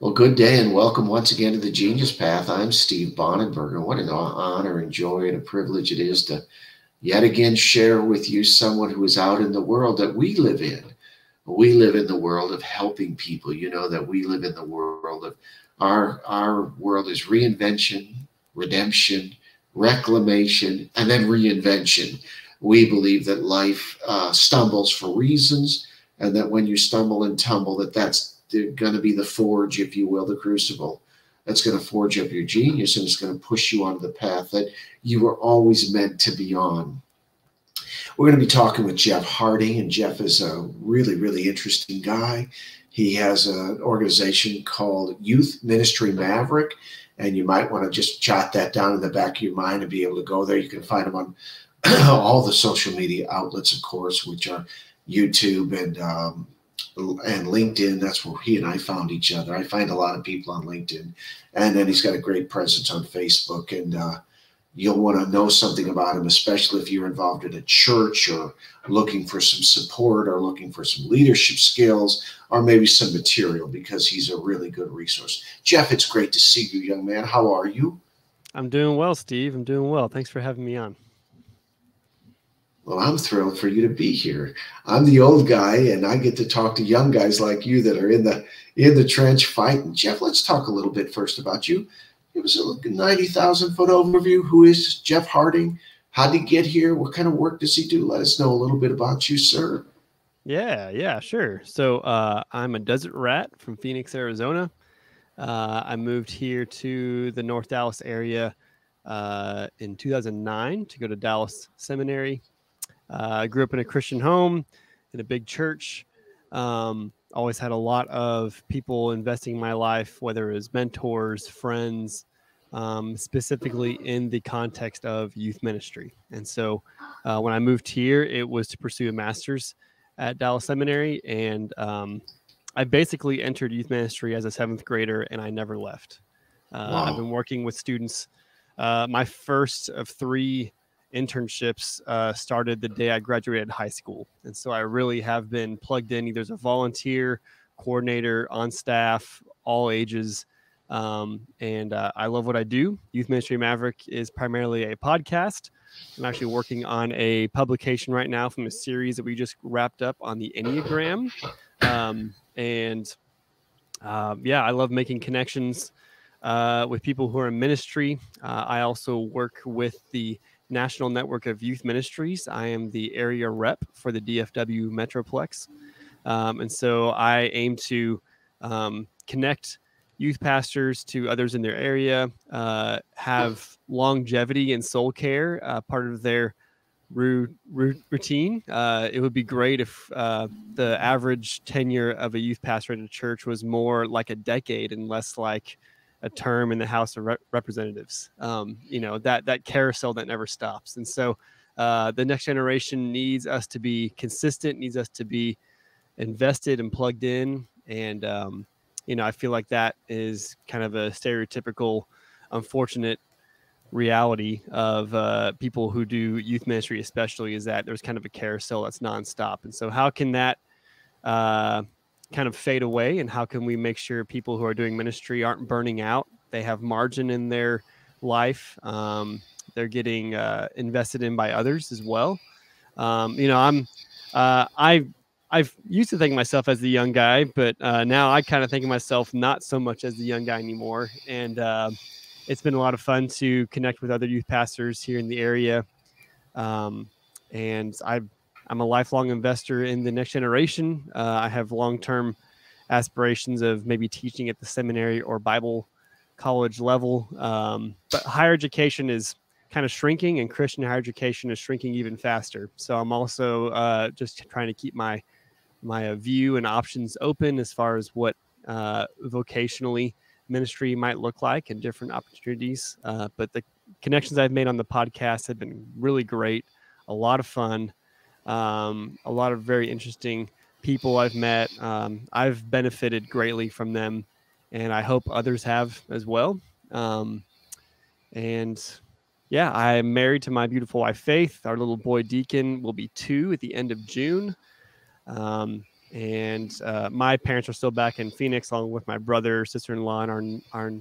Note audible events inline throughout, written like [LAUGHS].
Well, good day and welcome once again to the Genius Path. I'm Steve Bonenberger. What an honor and joy and a privilege it is to yet again share with you someone who is out in the world that we live in. We live in the world of helping people. You know that we live in the world of our our world is reinvention, redemption, reclamation, and then reinvention. We believe that life uh, stumbles for reasons, and that when you stumble and tumble, that that's going to be the forge, if you will, the crucible that's going to forge up your genius and it's going to push you onto the path that you were always meant to be on. We're going to be talking with Jeff Harding, and Jeff is a really, really interesting guy. He has an organization called Youth Ministry Maverick, and you might want to just jot that down in the back of your mind and be able to go there. You can find him on [CLEARS THROAT] all the social media outlets, of course, which are YouTube and um, and LinkedIn. That's where he and I found each other. I find a lot of people on LinkedIn, and then he's got a great presence on Facebook. And uh, you'll want to know something about him, especially if you're involved in a church or looking for some support or looking for some leadership skills or maybe some material because he's a really good resource. Jeff, it's great to see you, young man. How are you? I'm doing well, Steve. I'm doing well. Thanks for having me on. Well, I'm thrilled for you to be here. I'm the old guy, and I get to talk to young guys like you that are in the in the trench fighting. Jeff, let's talk a little bit first about you. It was a 90,000 foot overview. Who is Jeff Harding? How did he get here? What kind of work does he do? Let us know a little bit about you, sir. Yeah, yeah, sure. So uh, I'm a desert rat from Phoenix, Arizona. Uh, I moved here to the North Dallas area uh, in 2009 to go to Dallas Seminary. Uh, I grew up in a Christian home, in a big church. Um, always had a lot of people investing in my life, whether it was mentors, friends, um, specifically in the context of youth ministry. And so uh, when I moved here, it was to pursue a master's at Dallas Seminary. And um, I basically entered youth ministry as a seventh grader and I never left. Uh, wow. I've been working with students. Uh, my first of three internships uh, started the day I graduated high school. And so I really have been plugged in either as a volunteer, coordinator, on staff, all ages. Um, and uh, I love what I do. Youth Ministry Maverick is primarily a podcast. I'm actually working on a publication right now from a series that we just wrapped up on the Enneagram. Um, and uh, yeah, I love making connections uh, with people who are in ministry. Uh, I also work with the National Network of Youth Ministries. I am the area rep for the DFW Metroplex. Um, and so I aim to um, connect youth pastors to others in their area, uh, have longevity and soul care uh, part of their routine. Uh, it would be great if uh, the average tenure of a youth pastor at a church was more like a decade and less like a term in the House of Re- Representatives. Um, you know that that carousel that never stops, and so uh, the next generation needs us to be consistent, needs us to be invested and plugged in, and um, you know I feel like that is kind of a stereotypical, unfortunate reality of uh, people who do youth ministry, especially, is that there's kind of a carousel that's nonstop, and so how can that uh, kind of fade away and how can we make sure people who are doing ministry aren't burning out? They have margin in their life um, they're getting uh, invested in by others as well. Um, you know i'm uh, i i've used to think myself as the young guy but uh, now i kind of think of myself not so much as the young guy anymore. And uh, it's been a lot of fun to connect with other youth pastors here in the area. Um, and i've I'm a lifelong investor in the next generation. Uh, I have long term aspirations of maybe teaching at the seminary or Bible college level. Um, but higher education is kind of shrinking, and Christian higher education is shrinking even faster. So I'm also uh, just trying to keep my my uh, view and options open as far as what uh, vocationally ministry might look like and different opportunities. Uh, but the connections I've made on the podcast have been really great, a lot of fun um, a lot of very interesting people I've met. Um, I've benefited greatly from them, and I hope others have as well. Um, and yeah, I'm married to my beautiful wife, Faith. Our little boy Deacon will be two at the end of June. Um, and uh, my parents are still back in Phoenix, along with my brother, sister-in-law, and our our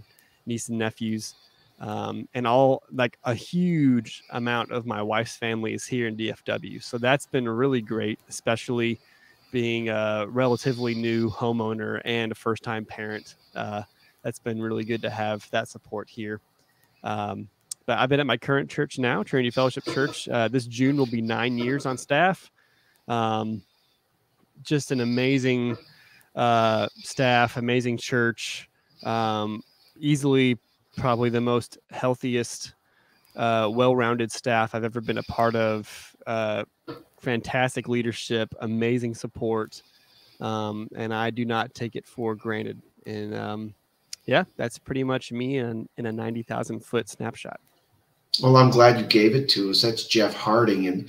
niece and nephews. Um, and all like a huge amount of my wife's family is here in DFW. So that's been really great, especially being a relatively new homeowner and a first time parent. Uh, that's been really good to have that support here. Um, but I've been at my current church now, Trinity Fellowship Church. Uh, this June will be nine years on staff. Um, just an amazing uh, staff, amazing church. Um, easily, probably the most healthiest, uh, well-rounded staff I've ever been a part of. Uh, fantastic leadership, amazing support, um, and I do not take it for granted. And um, yeah, that's pretty much me in, in a ninety thousand foot snapshot. Well, I'm glad you gave it to us. That's Jeff Harding, and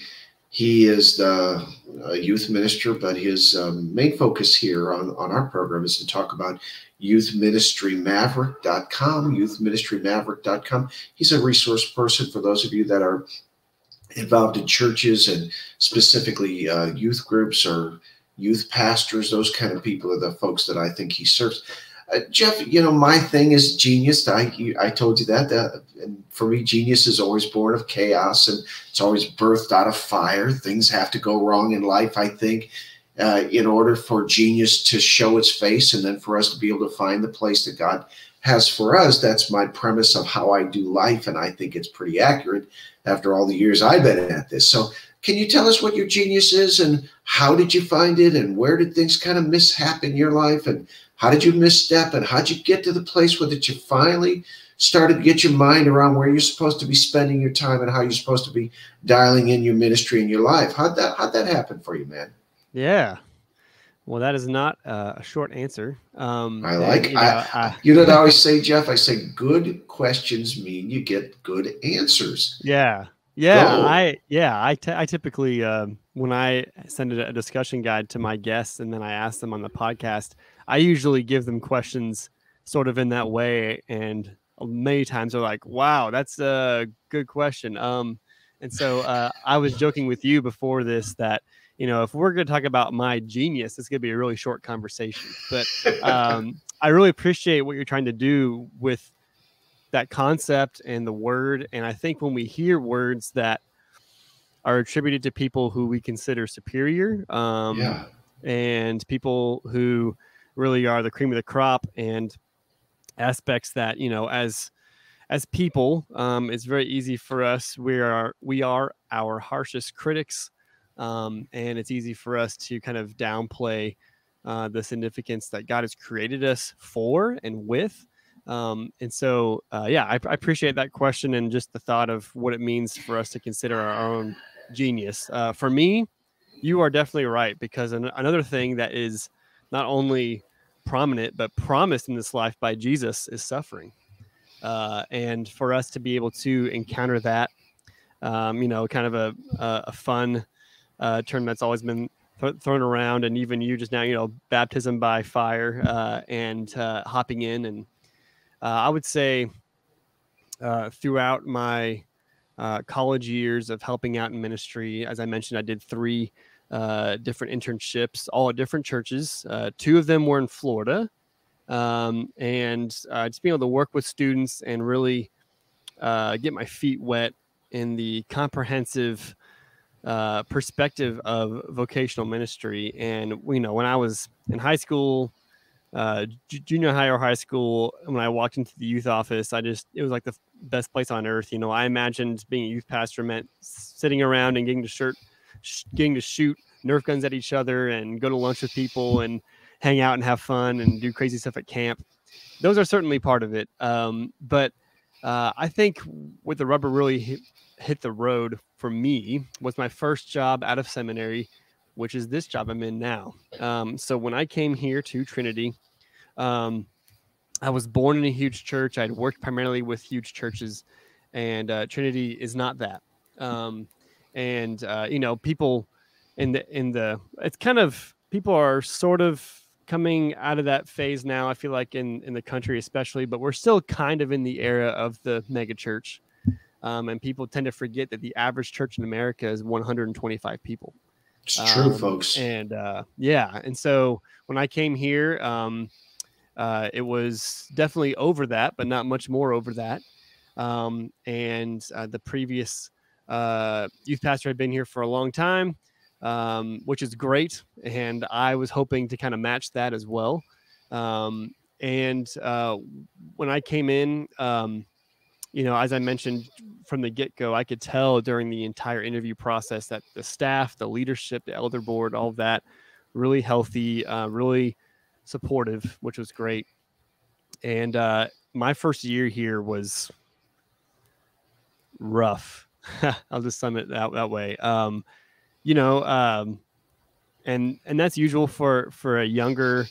he is the youth minister, but his um, main focus here on, on our program is to talk about youthministrymaverick.com, youthministrymaverick.com. He's a resource person for those of you that are involved in churches and specifically uh, youth groups or youth pastors. Those kind of people are the folks that I think he serves. Uh, Jeff, you know, my thing is genius. I I told you that. That and for me, genius is always born of chaos, and it's always birthed out of fire. Things have to go wrong in life. I think. Uh, in order for genius to show its face and then for us to be able to find the place that God has for us. That's my premise of how I do life. And I think it's pretty accurate after all the years I've been at this. So, can you tell us what your genius is and how did you find it and where did things kind of mishap in your life and how did you misstep and how'd you get to the place where that you finally started to get your mind around where you're supposed to be spending your time and how you're supposed to be dialing in your ministry and your life? How'd that how'd that happen for you, man? Yeah. Well, that is not uh, a short answer. Um, I like. you, know, I, I, you know what I always say, Jeff? I say good questions mean you get good answers. Yeah, yeah. Go. I yeah. I, I typically um, when I send a discussion guide to my guests and then I ask them on the podcast, I usually give them questions sort of in that way, and many times they're like, "Wow, that's a good question." Um, and so uh, I was joking with you before this that you know, if we're going to talk about my genius, it's going to be a really short conversation. But um, I really appreciate what you're trying to do with that concept and the word. And I think when we hear words that are attributed to people who we consider superior, um, yeah. and people who really are the cream of the crop, and aspects that you know, as as people, um, it's very easy for us. We are we are our harshest critics um, and it's easy for us to kind of downplay uh, the significance that God has created us for and with. Um, and so, uh, yeah, I, I, appreciate that question and just the thought of what it means for us to consider our own genius. Uh, for me, you are definitely right because an- another thing that is not only prominent but promised in this life by Jesus is suffering. Uh, and for us to be able to encounter that, um, you know, kind of a, a, a fun uh, term that's always been th- thrown around, and even you just now, you know, baptism by fire uh, and uh, hopping in. And uh, I would say uh, throughout my college years of helping out in ministry, as I mentioned, I did three different internships, all at different churches. Uh, two of them were in Florida. Um, and just being able to work with students and really get my feet wet in the comprehensive uh, perspective of vocational ministry. And you know, when I was in high school, uh, junior high or high school, when I walked into the youth office, I just it was like the best place on earth. You know, I imagined being a youth pastor meant sitting around and getting to shirt, getting to shoot Nerf guns at each other and go to lunch with people and hang out and have fun and do crazy stuff at camp. Those are certainly part of it. Um, but uh, I think with the rubber really hit, hit the road for me was my first job out of seminary, which is this job I'm in now. Um, so when I came here to Trinity, um, I was born in a huge church. I'd worked primarily with huge churches, and uh, Trinity is not that. Um, and uh, you know, people in the in the it's kind of people are sort of coming out of that phase now. I feel like in in the country especially, but we're still kind of in the era of the mega church. Um, and people tend to forget that the average church in America is 125 people. It's true, um, folks. And uh, yeah, and so when I came here, um, uh, it was definitely over that, but not much more over that. Um, and uh, the previous uh, youth pastor had been here for a long time, um, which is great. And I was hoping to kind of match that as well. Um, and uh, when I came in, um, you know, as I mentioned from the get go, I could tell during the entire interview process that the staff, the leadership, the elder board, all of that, really healthy, uh, really supportive, which was great. And uh, my first year here was rough. [LAUGHS] I'll just sum it out that way. Um, you know, um, and and that's usual for for a younger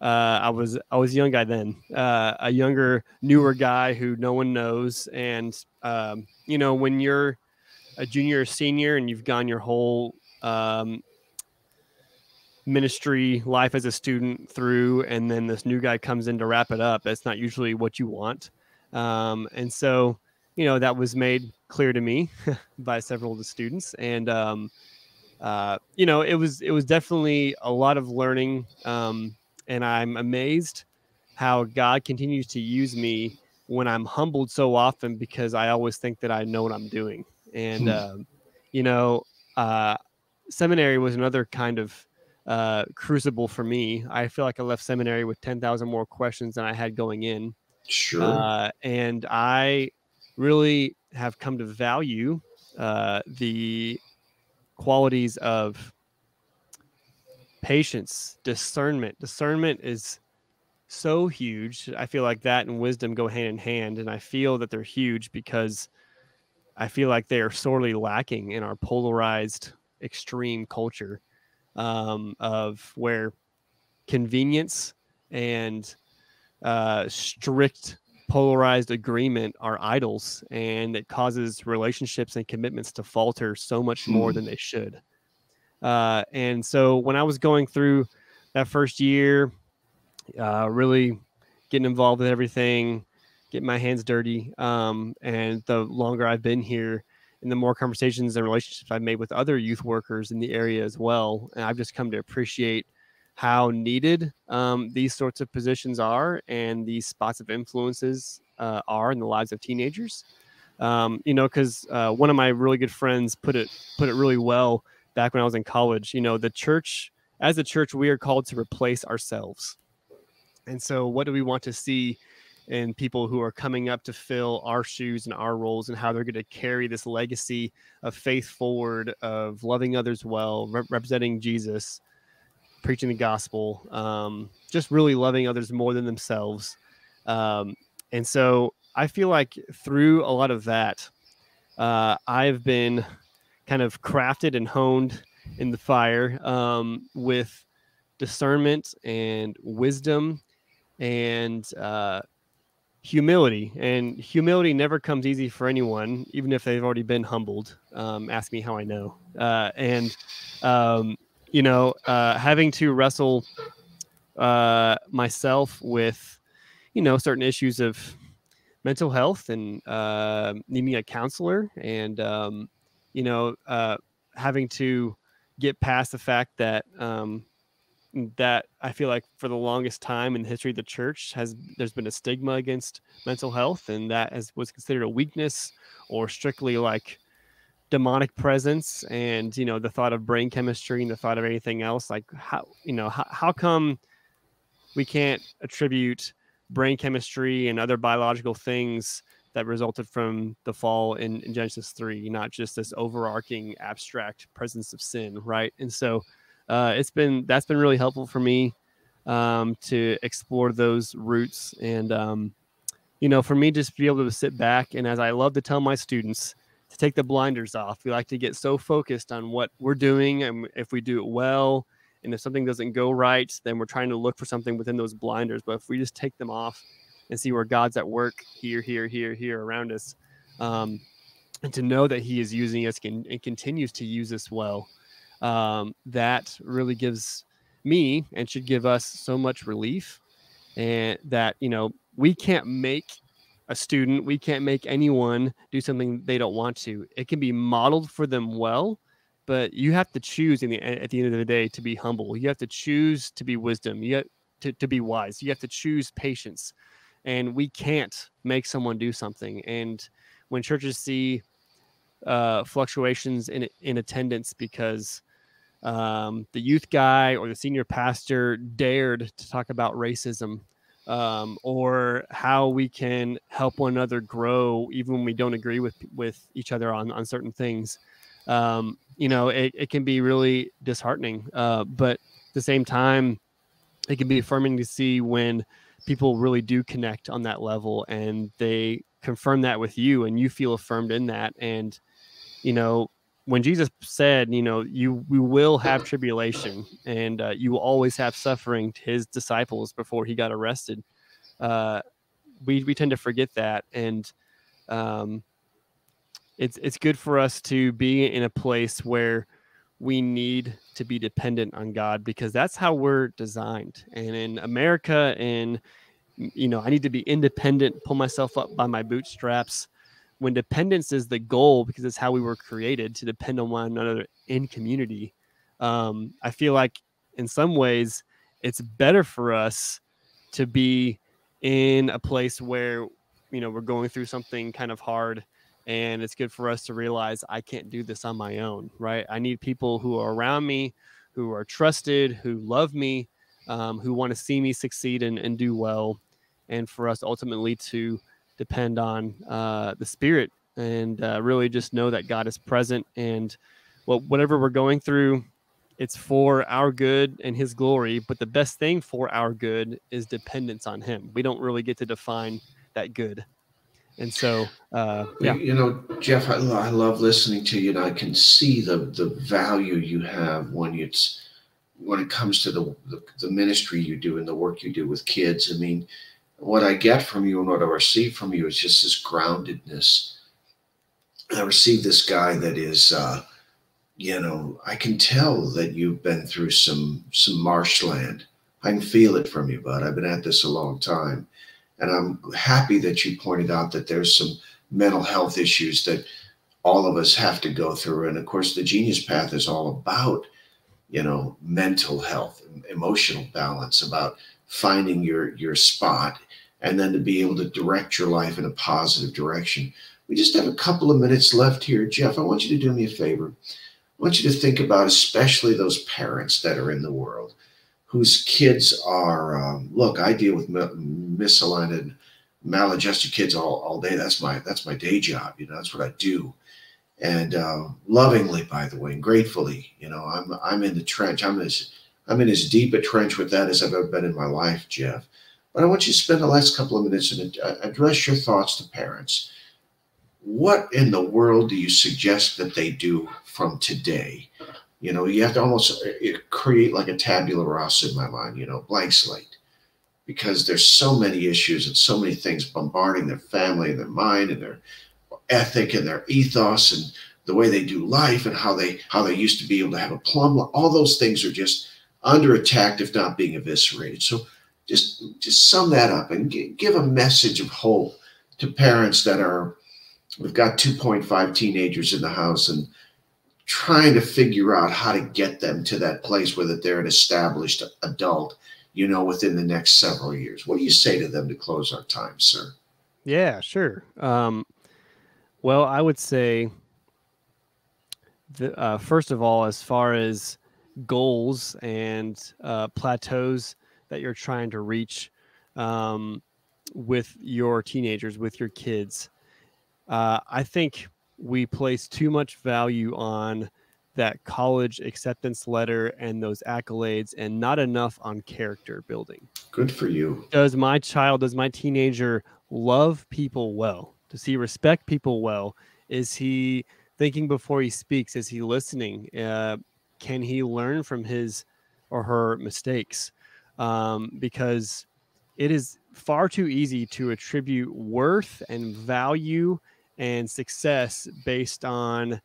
uh, I was I was a young guy then, uh, a younger, newer guy who no one knows. And um, you know, when you're a junior or senior and you've gone your whole um, ministry life as a student through, and then this new guy comes in to wrap it up, that's not usually what you want. Um, and so, you know, that was made clear to me [LAUGHS] by several of the students, and um, uh, you know, it was it was definitely a lot of learning. Um, and I'm amazed how God continues to use me when I'm humbled so often because I always think that I know what I'm doing. And, uh, you know, uh, seminary was another kind of uh, crucible for me. I feel like I left seminary with 10,000 more questions than I had going in. Sure. Uh, and I really have come to value uh, the qualities of patience, discernment. Discernment is so huge. I feel like that and wisdom go hand in hand. And I feel that they're huge because I feel like they are sorely lacking in our polarized, extreme culture um, of where convenience and uh, strict polarized agreement are idols and it causes relationships and commitments to falter so much more hmm. than they should. Uh, and so when I was going through that first year, uh, really getting involved with everything, getting my hands dirty, um, and the longer I've been here, and the more conversations and relationships I've made with other youth workers in the area as well, and I've just come to appreciate how needed um, these sorts of positions are and these spots of influences uh, are in the lives of teenagers. Um, you know, because uh, one of my really good friends put it put it really well back when I was in college. You know, the church, as a church, we are called to replace ourselves. And so, what do we want to see in people who are coming up to fill our shoes and our roles and how they're going to carry this legacy of faith forward, of loving others well, re- representing Jesus, preaching the gospel, um, just really loving others more than themselves. Um, and so, I feel like through a lot of that, uh, I've been kind of crafted and honed in the fire um, with discernment and wisdom and uh, humility. And humility never comes easy for anyone, even if they've already been humbled. Um, ask me how I know. Uh, and, um, you know, uh, having to wrestle uh, myself with, you know, certain issues of mental health and uh, needing a counselor and, um, you know, uh, having to get past the fact that um, that I feel like for the longest time in the history of the church has there's been a stigma against mental health, and that has was considered a weakness or strictly like demonic presence. And you know, the thought of brain chemistry and the thought of anything else, like how you know how, how come we can't attribute brain chemistry and other biological things that resulted from the fall in, in, Genesis 3, not just this overarching abstract presence of sin, right? And so uh, it's been that's been really helpful for me um, to explore those roots and um, you know for me just to be able to sit back and as I love to tell my students take the blinders off. We like to get so focused on what we're doing and if we do it well and if something doesn't go right, then we're trying to look for something within those blinders. But if we just take them off and see where God's at work here, here, here, here around us. Um, and to know that He is using us and, and continues to use us well, um, that really gives me and should give us so much relief. And that, you know, we can't make a student, we can't make anyone do something they don't want to. It can be modeled for them well, but you have to choose in the at the end of the day to be humble. You have to choose to be wisdom. You have to, to be wise. You have to choose patience. And we can't make someone do something. And when churches see uh, fluctuations in in attendance because um, the youth guy or the senior pastor dared to talk about racism um, or how we can help one another grow even when we don't agree with with each other on on certain things. Um, you know it, it can be really disheartening uh, but at the same time it can be affirming to see when people really do connect on that level and they confirm that with you and you feel affirmed in that and you know when jesus said you know you we will have tribulation and uh, you will always have suffering to his disciples before he got arrested uh, we we tend to forget that and um, it's it's good for us to be in a place where we need to be dependent on God because that's how we're designed. And in America, and you know, I need to be independent, pull myself up by my bootstraps. When dependence is the goal, because it's how we were created to depend on one another in community, um, I feel like in some ways it's better for us to be in a place where you know we're going through something kind of hard and it's good for us to realize I can't do this on my own, right? I need people who are around me, who are trusted, who love me, um, who want to see me succeed and, and do well, and for us ultimately to depend on uh, the Spirit and uh, really just know that God is present and well, whatever we're going through, it's for our good and His glory. But the best thing for our good is dependence on Him. We don't really get to define that good. And so, uh, yeah. You know, Jeff, I, I love listening to you, and I can see the the value you have when it's when it comes to the, the, the ministry you do and the work you do with kids. I mean, what I get from you and what I receive from you is just this groundedness. I receive this guy that is, uh, you know, I can tell that you've been through some some marshland. I can feel it from you, bud. I've been at this a long time and I'm happy that you pointed out that there's some mental health issues that all of us have to go through. And of course, the genius path is all about, you know, mental health, emotional balance, about finding your your spot and then to be able to direct your life in a positive direction. We just have a couple of minutes left here. Jeff, I want you to do me a favor. I want you to think about especially those parents that are in the world whose kids are um, look i deal with misaligned and maladjusted kids all, all day that's my that's my day job you know that's what i do and uh, lovingly by the way and gratefully you know i'm i'm in the trench i'm as i'm in as deep a trench with that as i've ever been in my life jeff but i want you to spend the last couple of minutes and address your thoughts to parents what in the world do you suggest that they do from today you know, you have to almost uh, create like a tabula rasa in my mind, you know, blank slate, because there's so many issues and so many things bombarding their family and their mind and their ethic and their ethos and the way they do life and how they how they used to be able to have a plumb. All those things are just under attack, if not being eviscerated. So just just sum that up and give a message of hope to parents that are. We've got 2.5 teenagers in the house and trying to figure out how to get them to that place where that they're an established adult, you know, within the next several years. What do you say to them to close our time, sir? Yeah, sure. Um, well, I would say, the, uh, first of all, as far as goals and uh, plateaus that you're trying to reach um, with your teenagers, with your kids, uh, I think we place too much value on that college acceptance letter and those accolades and not enough on character building. Good for you. Does my child, does my teenager love people well? Does he respect people well? Is he thinking before he speaks? Is he listening? Uh, can he learn from his or her mistakes? Um, because it is far too easy to attribute worth and value and success based on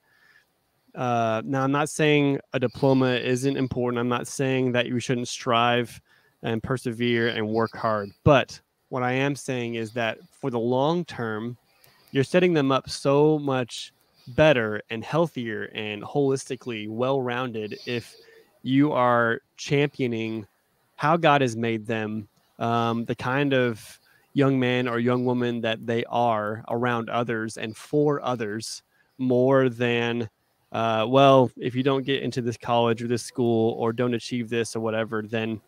uh, now i'm not saying a diploma isn't important. I'm not saying that you shouldn't strive and persevere and work hard. But what i am saying is that for the long term you're setting them up so much better and healthier and holistically well rounded if you are championing how God has made them, um, the kind of young man or young woman that they are around others and for others more than uh, well if you don't get into this college or this school or don't achieve this or whatever then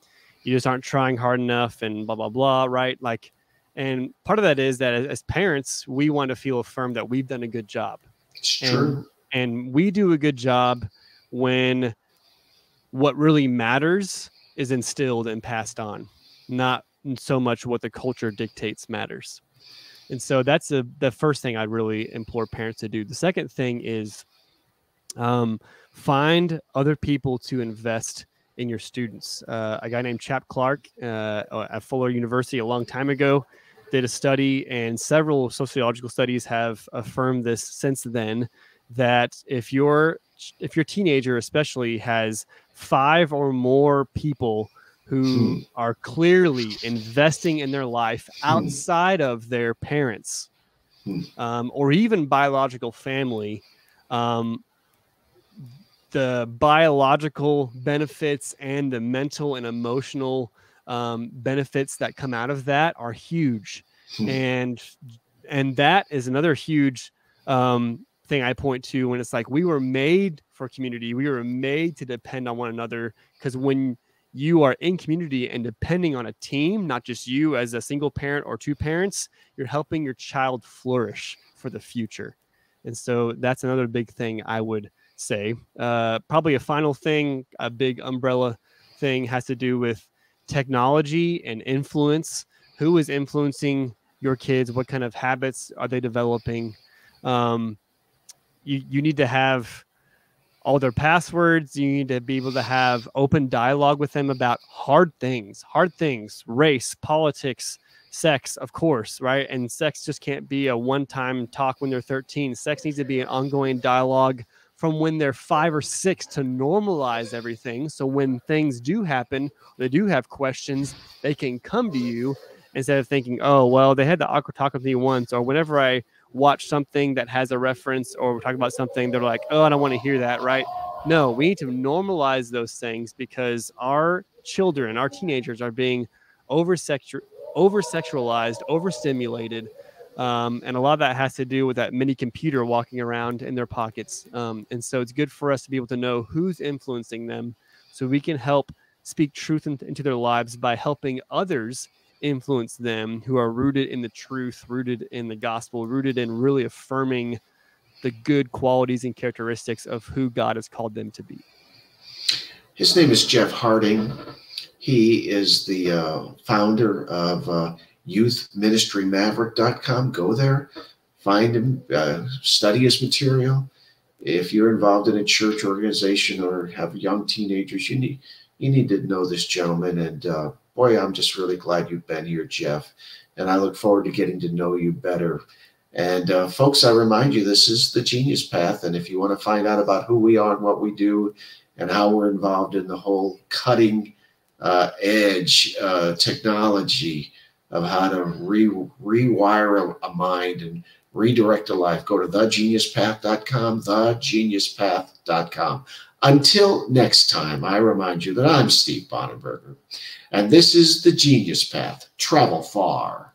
you just aren't trying hard enough and blah blah blah right? Like and part of that is that as, parents we want to feel affirmed that we've done a good job. It's and, true. and we do a good job when what really matters is instilled and passed on not so much what the culture dictates matters. And so that's the the first thing I'd really implore parents to do. The second thing is um, find other people to invest in your students. Uh, a guy named Chap Clark uh, at Fuller University a long time ago did a study, and several sociological studies have affirmed this since then. That if your if your teenager especially has five or more people who hmm. are clearly investing in their life hmm. outside of their parents hmm. um, or even biological family. Um, the biological benefits and the mental and emotional um, benefits that come out of that are huge, and and that is another huge um, thing I point to when it's like we were made for community, we were made to depend on one another because when you are in community and depending on a team, not just you as a single parent or two parents, you're helping your child flourish for the future. And so that's another big thing I would say. Uh, probably a final thing, a big umbrella thing has to do with technology and influence. Who is influencing your kids? What kind of habits are they developing? Um, you, you need to have all their passwords. You need to be able to have open dialogue with them about hard things, hard things, race, politics, sex, of course, right? And sex just can't be a one time talk when they're 13. Sex needs to be an ongoing dialogue from when they're five or six to normalize everything. So when things do happen, they do have questions, they can come to you instead of thinking, oh, well, they had the awkward talk with me once, or whenever I watch something that has a reference or we're talking about something, they're like, oh, I don't want to hear that, right? No, we need to normalize those things because our children, our teenagers are being over sexualized, overstimulated. Um, and a lot of that has to do with that mini computer walking around in their pockets. Um, and so it's good for us to be able to know who's influencing them so we can help speak truth into their lives by helping others influence them who are rooted in the truth, rooted in the gospel, rooted in really affirming the good qualities and characteristics of who God has called them to be. His name is Jeff Harding. He is the uh, founder of uh, youthministrymaverick.com. Go there, find him, uh, study his material. If you're involved in a church organization or have young teenagers, you need you need to know this gentleman and uh, boy, I'm just really glad you've been here, Jeff. And I look forward to getting to know you better. And uh, folks, I remind you, this is the Genius Path. And if you want to find out about who we are and what we do and how we're involved in the whole cutting uh, edge uh, technology of how to re- rewire a, a mind and redirect a life, go to thegeniuspath.com, thegeniuspath.com. Until next time, I remind you that I'm Steve Bonenberger, and this is the Genius Path. Travel far.